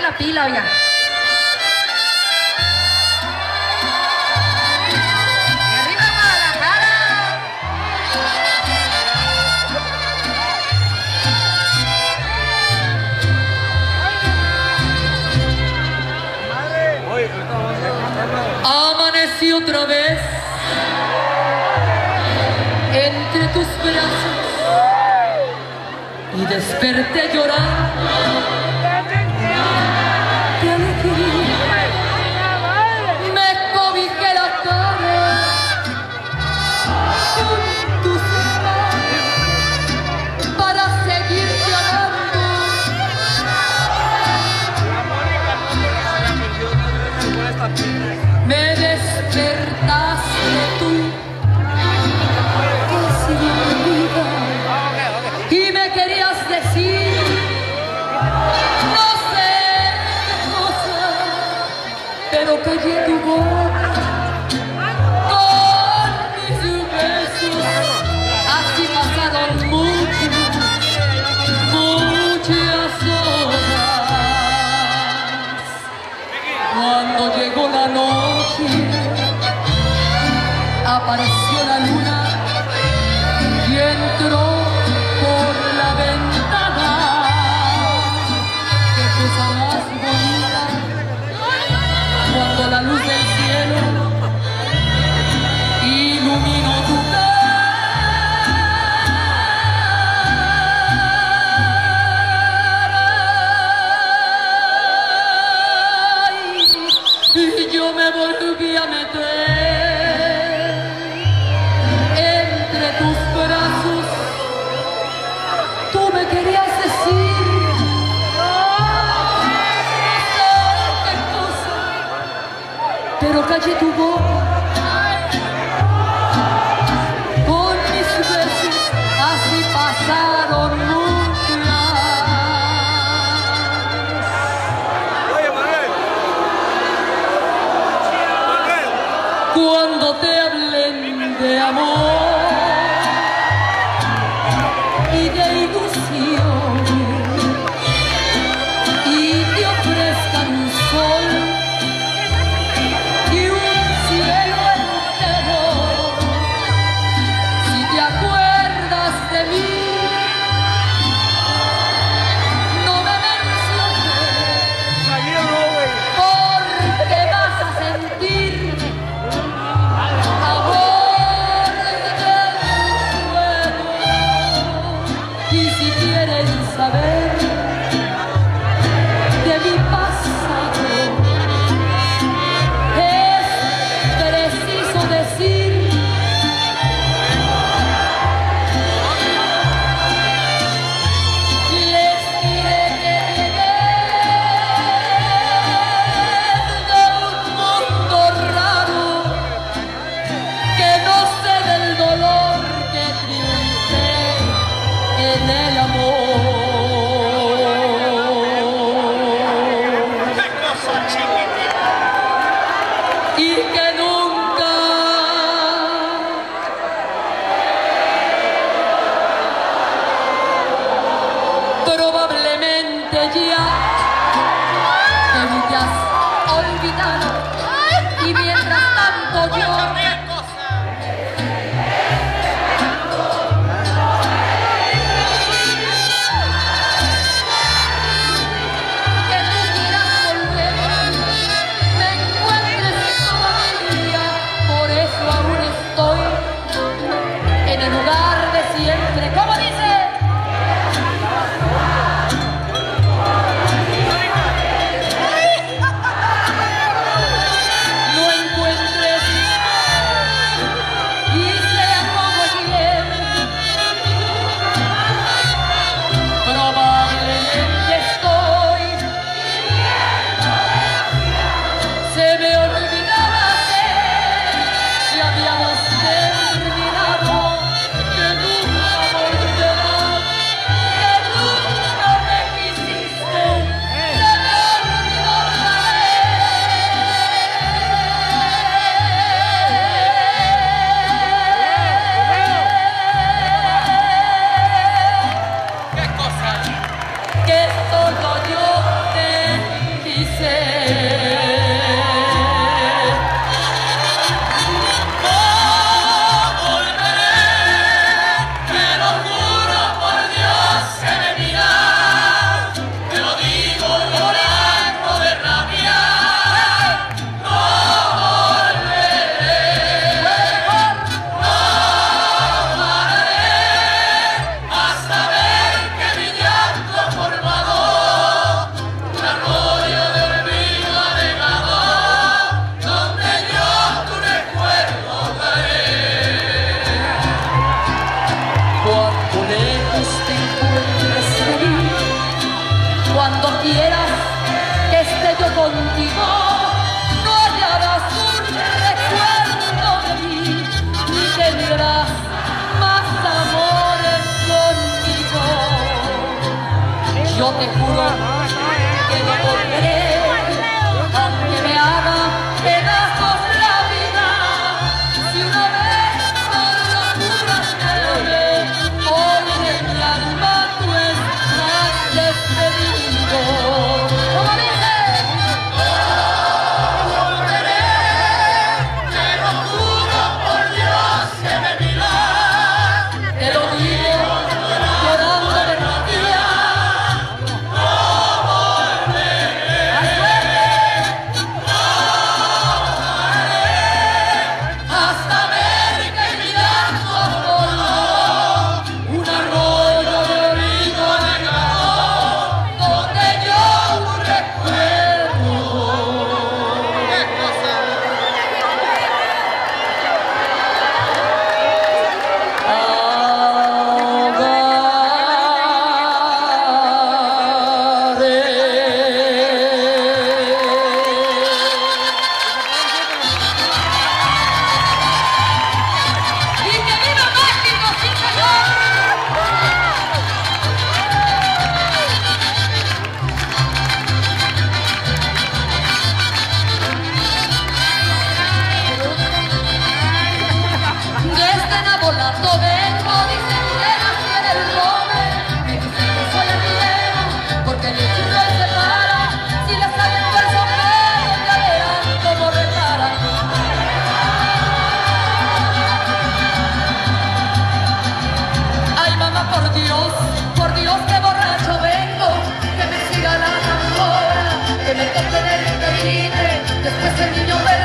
la pila, oiga. Amanecí otra vez. Entre tus brazos. Y desperté llorar para Kaçı tubo Con mis veces así pasaron muchas Oye Manuel. Cuando te hablen de amor. Olvidado. Olvidado. Te and you